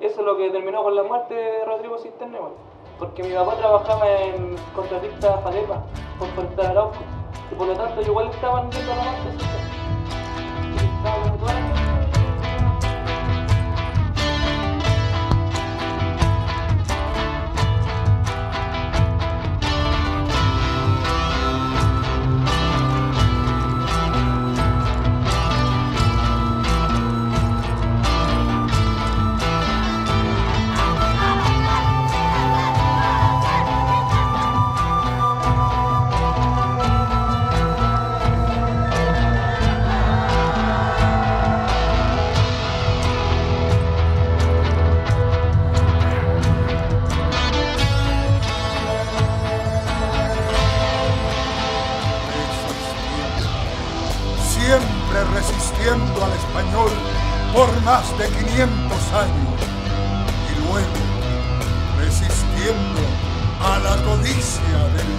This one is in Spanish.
Eso es lo que terminó con la muerte de Rodrigo Cisterna, igual. Porque mi papá trabajaba en contratista Falepa, por Fuente de Arauco. Y por lo tanto, yo igual estaban viendo la muerte resistiendo al español por más de 500 años. Y luego resistiendo a la codicia del